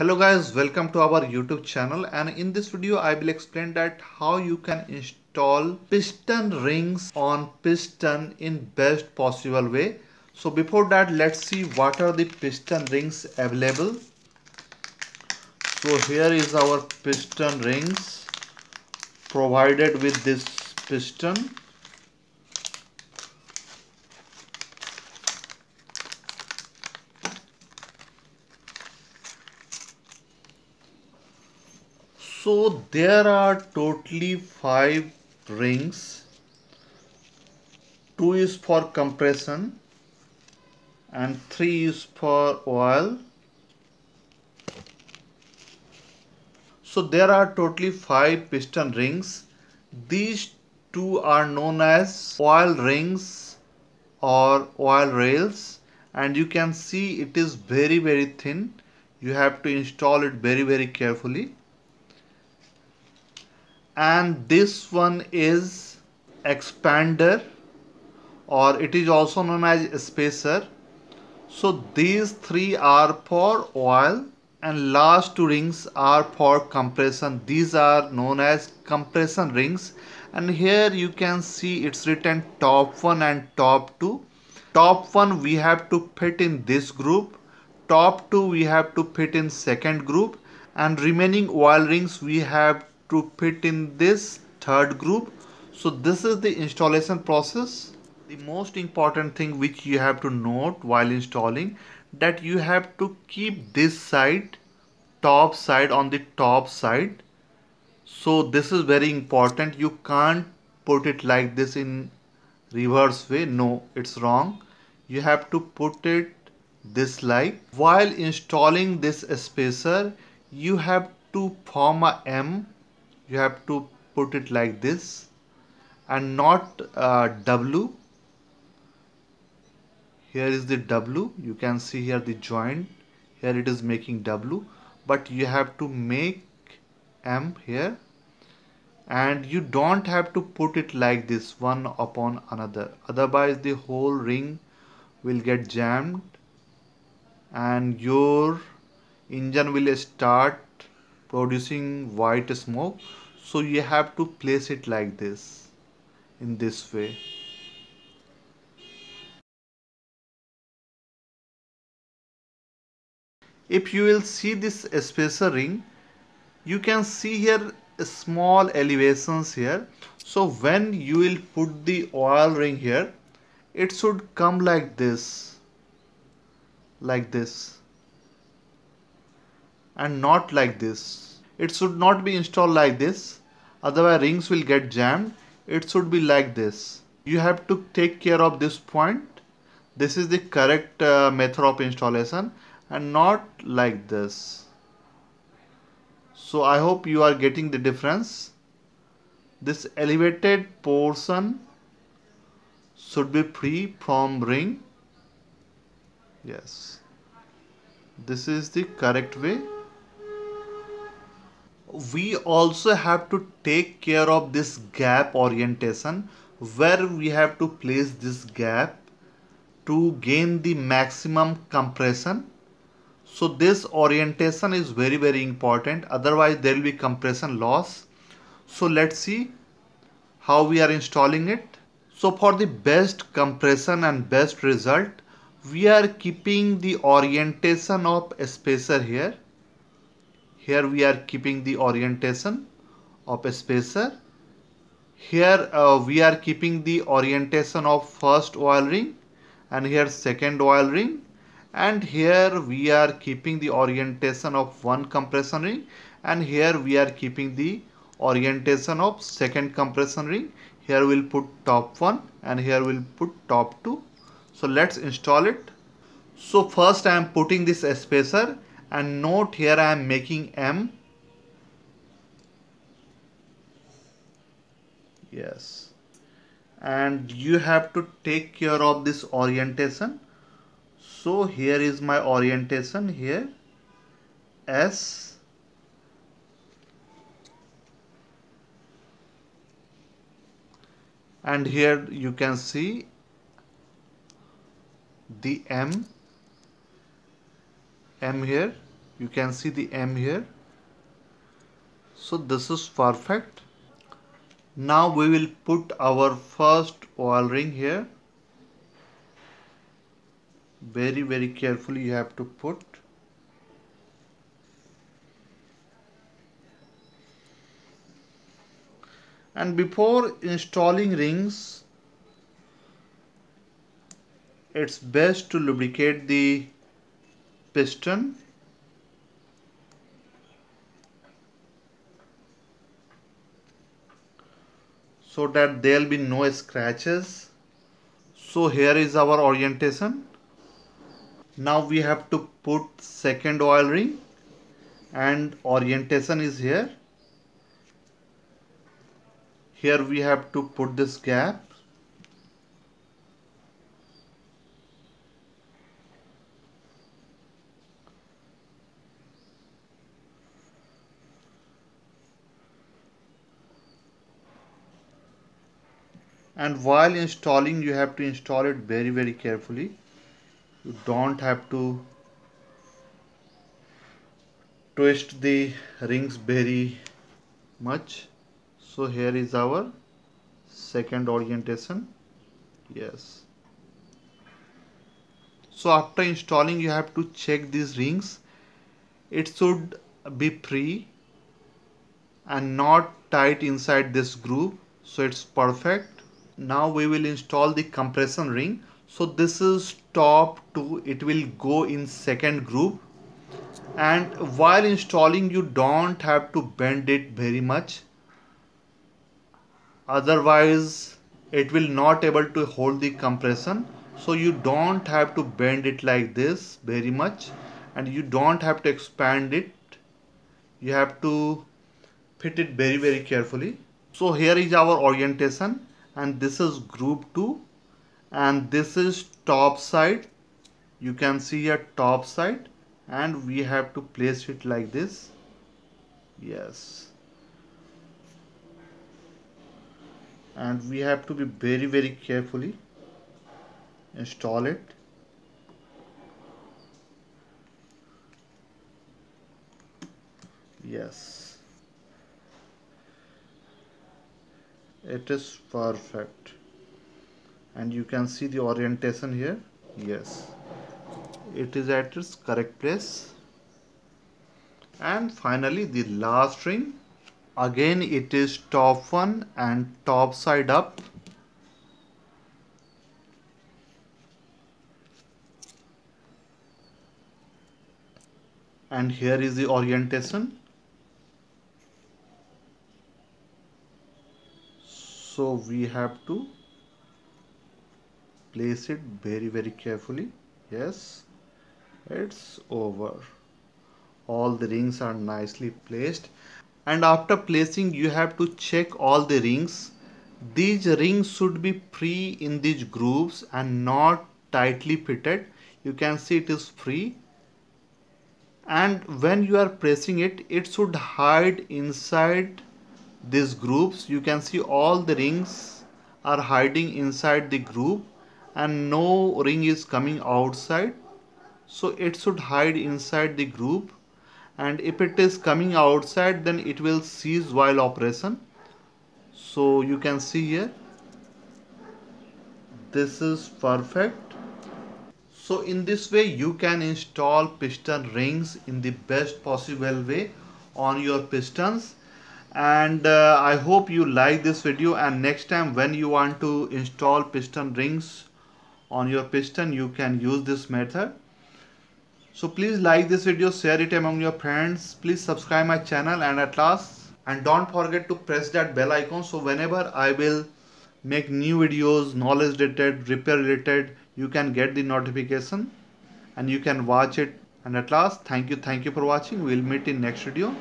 hello guys welcome to our youtube channel and in this video i will explain that how you can install piston rings on piston in best possible way. So before that let's see what are the piston rings available. So here is our piston rings provided with this piston so there are totally five rings. Two is for compression and three is for oil. So there are totally five piston rings. These two are known as oil rings or oil rails. And you can see it is very very thin. You have to install it very very carefully and this one is expander or it is also known as spacer. So these three are for oil and last two rings are for compression. These are known as compression rings. And here you can see it's written top one and top two. Top one we have to fit in this groove. Top two we have to fit in second groove. And remaining oil rings we have to fit in this third groove. So this is the installation process. The most important thing which you have to note while installing that you have to keep this side top side on the top side. So this is very important. You can't put it like this in reverse way. No it's wrong. You have to put it this like. While installing this spacer you have to form a M you have to put it like this and not uh, W. Here is the W. You can see here the joint. Here it is making W. But you have to make M here. And you don't have to put it like this one upon another. Otherwise the whole ring will get jammed. And your engine will start producing white smoke so you have to place it like this in this way if you will see this spacer ring you can see here small elevations here so when you will put the oil ring here it should come like this like this and not like this. It should not be installed like this otherwise rings will get jammed. It should be like this. You have to take care of this point. This is the correct uh, method of installation and not like this. So I hope you are getting the difference. This elevated portion should be free from ring. Yes. This is the correct way we also have to take care of this gap orientation where we have to place this gap to gain the maximum compression. So this orientation is very very important. Otherwise there will be compression loss. So let's see how we are installing it. So for the best compression and best result we are keeping the orientation of spacer here here we are keeping the orientation of a spacer. Here uh, we are keeping the orientation of first oil ring and here second oil ring. And here we are keeping the orientation of one compression ring. And here we are keeping the orientation of second compression ring. Here we'll put top one and here we'll put top two. So let's install it. So first I am putting this spacer and note here I am making M. Yes. And you have to take care of this orientation. So here is my orientation here. S. And here you can see the M M here. You can see the M here. So this is perfect. Now we will put our first oil ring here. Very very carefully you have to put. And before installing rings it's best to lubricate the piston. So that there will be no scratches. So here is our orientation. Now we have to put second oil ring and orientation is here. Here we have to put this gap and while installing you have to install it very very carefully. You don't have to twist the rings very much. So here is our second orientation. Yes. So after installing you have to check these rings. It should be free and not tight inside this groove. So it's perfect now we will install the compression ring. So this is top two it will go in second groove. And while installing you don't have to bend it very much. Otherwise it will not able to hold the compression. So you don't have to bend it like this very much. And you don't have to expand it. You have to fit it very very carefully. So here is our orientation and this is groove 2 and this is top side. You can see a top side and we have to place it like this. Yes. And we have to be very very carefully install it. Yes it is perfect. And you can see the orientation here. Yes. It is at its correct place. And finally the last ring again it is top one and top side up. And here is the orientation so we have to place it very very carefully. Yes it's over. All the rings are nicely placed. And after placing you have to check all the rings. These rings should be free in these grooves and not tightly fitted. You can see it is free. And when you are pressing it it should hide inside these grooves you can see all the rings are hiding inside the groove and no ring is coming outside. So it should hide inside the groove and if it is coming outside then it will cease while operation. So you can see here this is perfect. So in this way you can install piston rings in the best possible way on your pistons and uh, I hope you like this video and next time when you want to install piston rings on your piston you can use this method. So please like this video share it among your friends. Please subscribe my channel and at last and don't forget to press that bell icon. So whenever I will make new videos knowledge related repair related you can get the notification and you can watch it. And at last thank you thank you for watching. We'll meet in next video